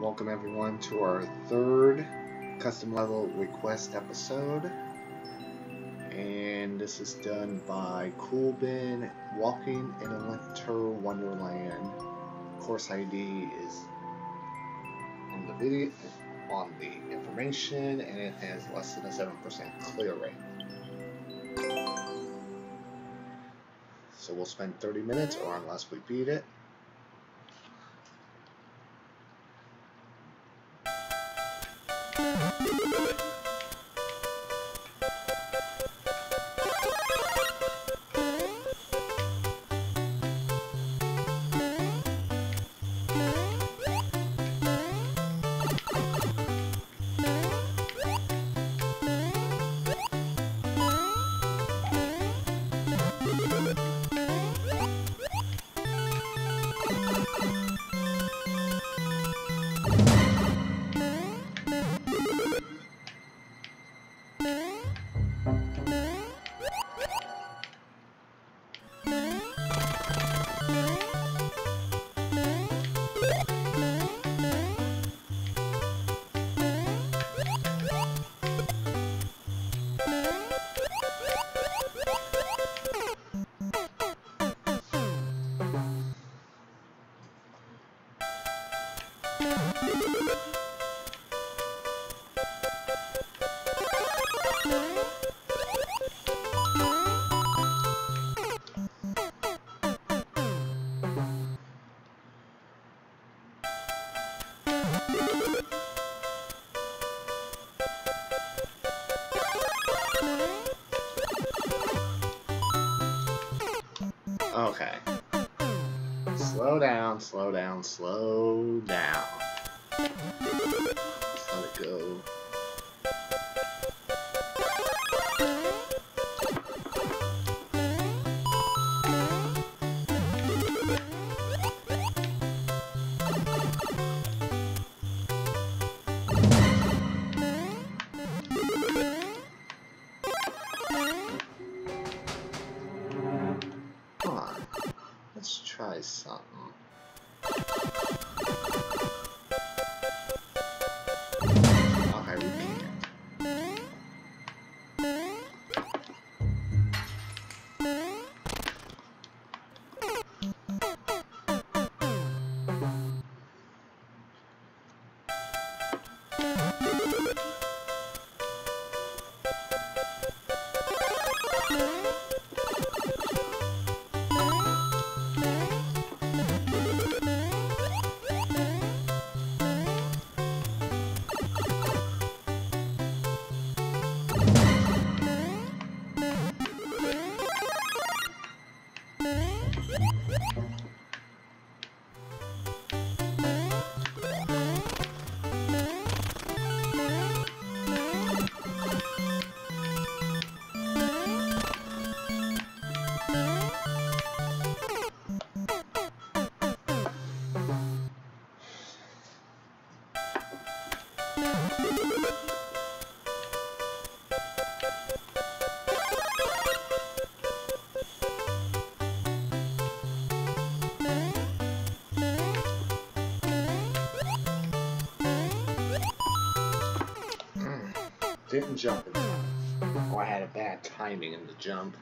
welcome everyone to our third custom level request episode. And this is done by Cool Ben Walking in a Winter Wonderland. Course ID is on the video on the information and it has less than a 7% clear rate. So we'll spend 30 minutes or unless we beat it. Okay. Slow down, slow down, slow down. Let it go. Didn't jump in time. Oh, I had a bad timing in the jump.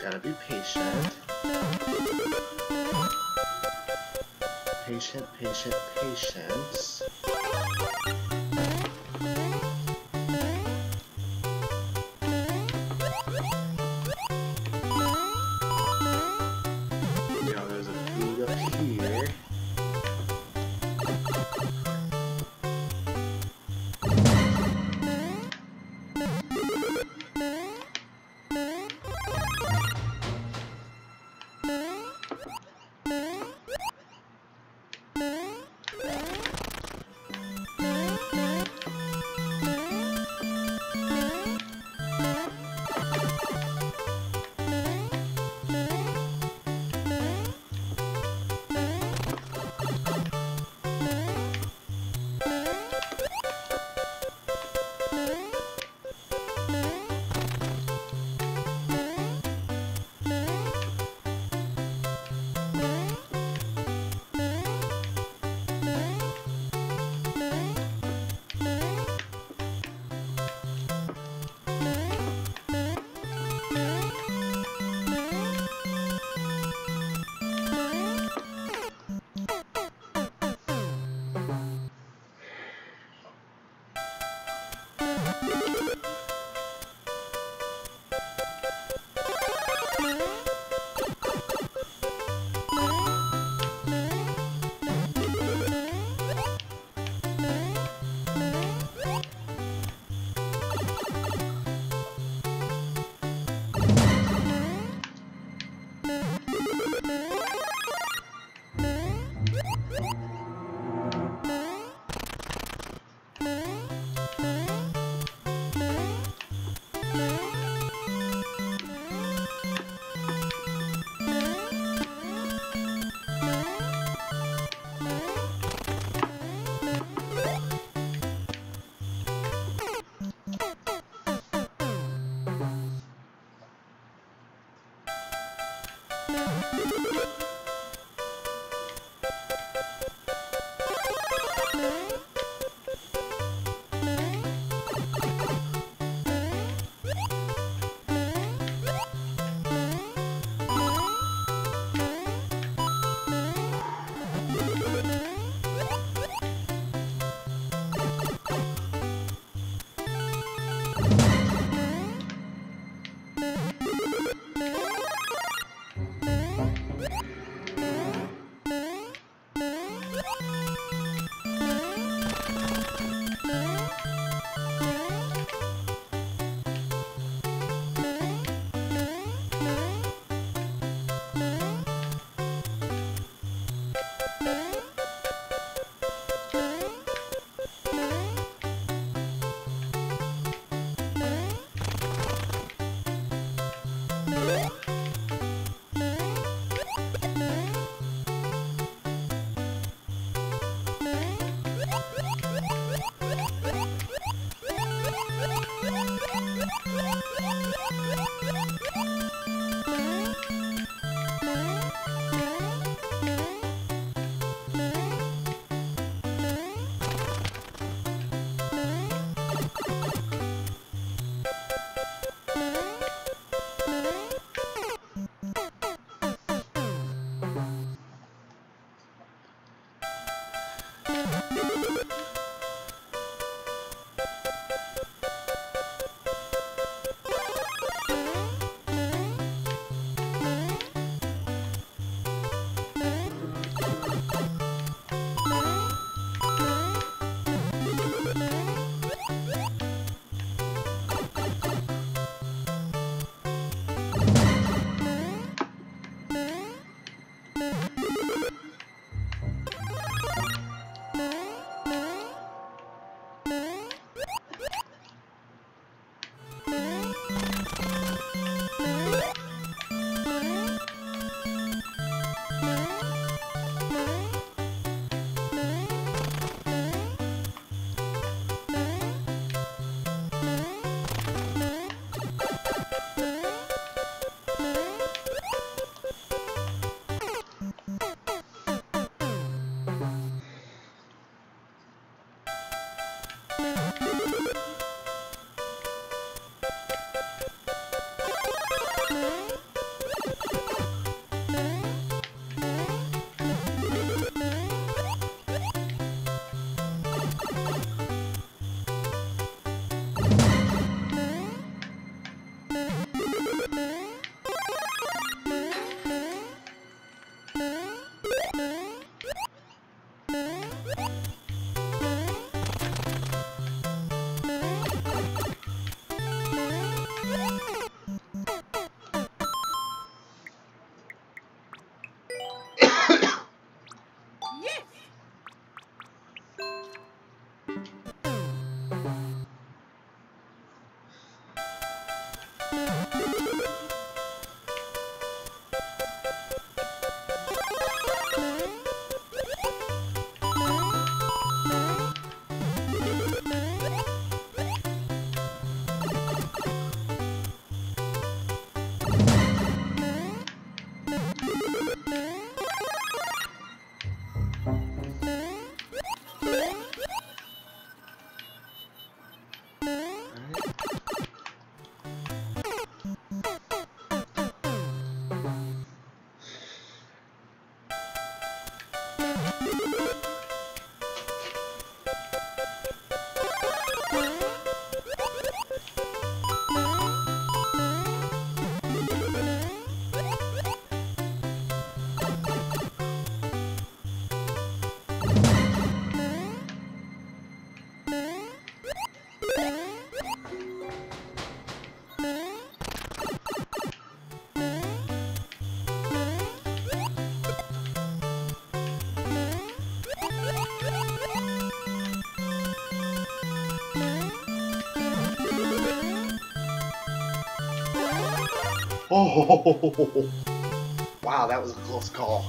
Gotta be patient. Patient, patient, patience. Oh, wow, that was a close call.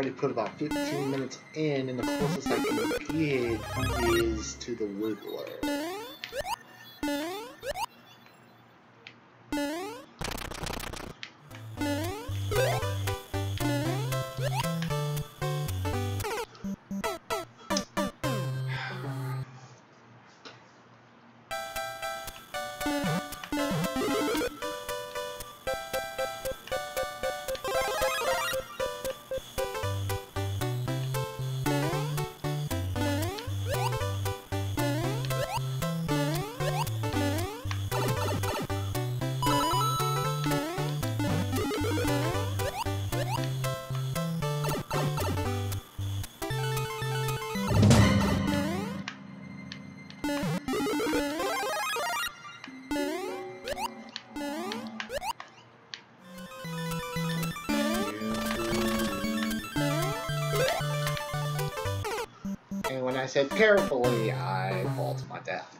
Already put about 15 minutes in, and the closest I can get is to the Wiggler. Said carefully, I fall to my death.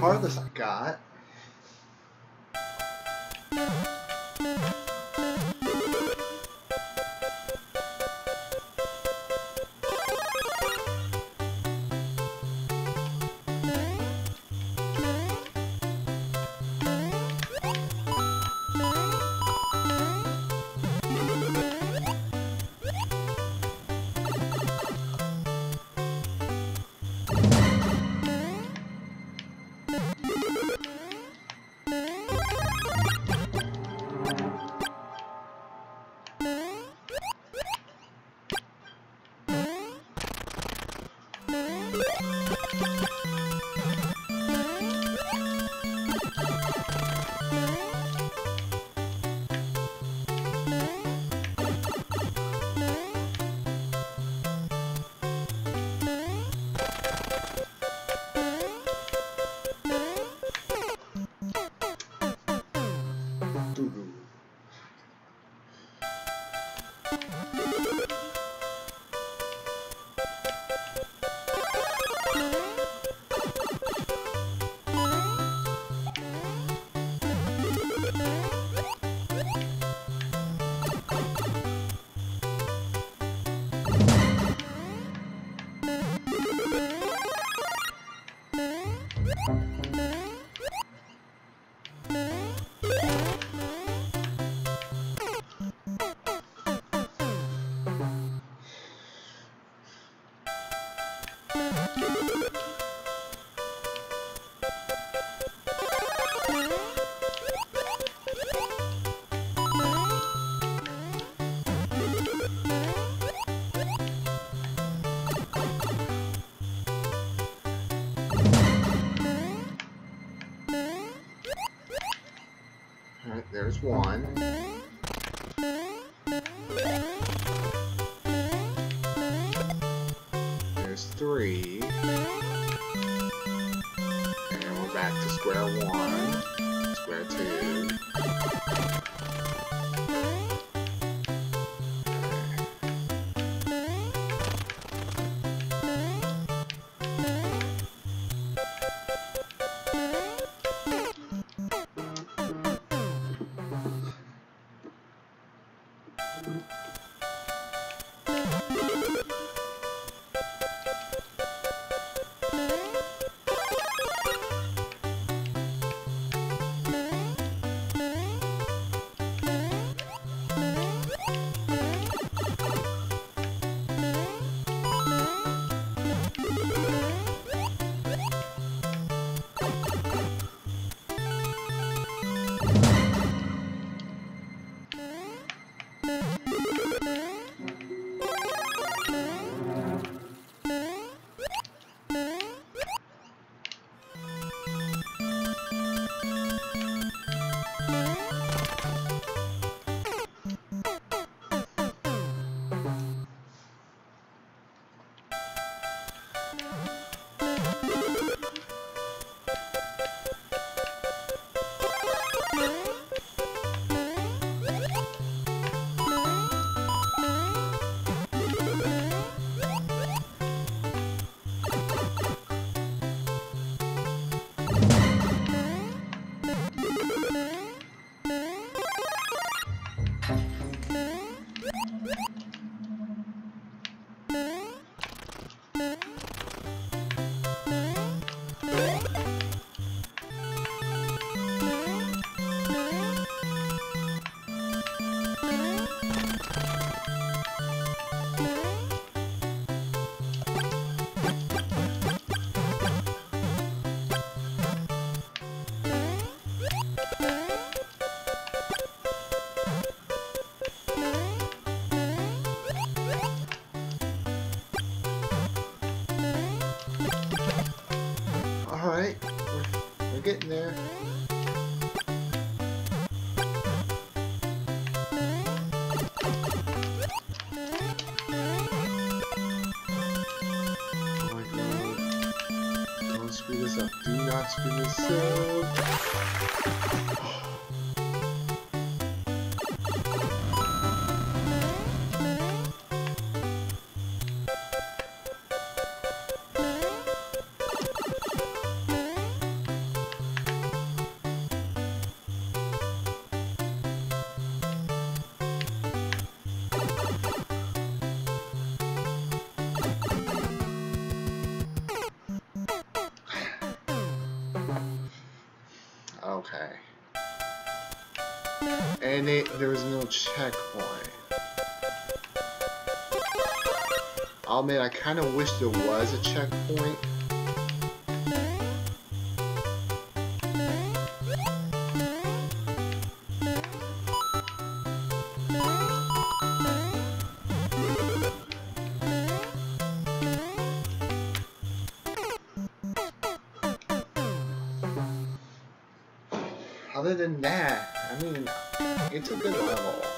Farthest I got. One. There's three. And we're back to square one. Screw this up. Do not screw this up. Kind of wish there was a checkpoint. Other than that, I mean, it's a good level.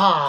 Ah!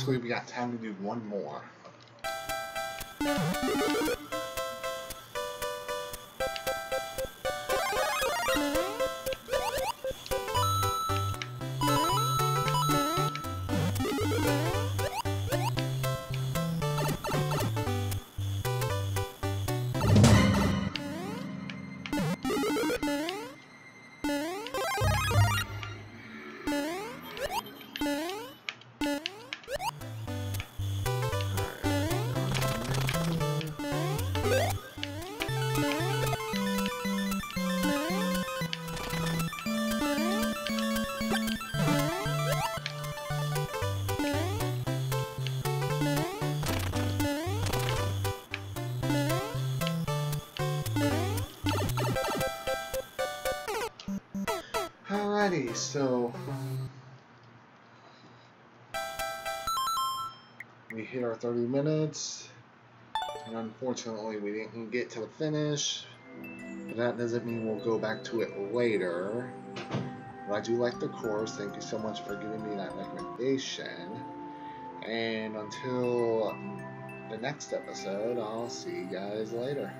Actually we got time to do one more. 30 minutes, and unfortunately we didn't get to the finish, but that doesn't mean we'll go back to it later. But I do like the course, thank you so much for giving me that recommendation, and until the next episode, I'll see you guys later.